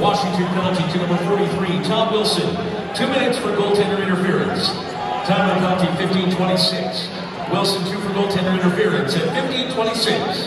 Washington penalty to number 43, Tom Wilson. Two minutes for goaltender interference. Time of penalty 15-26. Wilson two for goaltender interference at 15-26.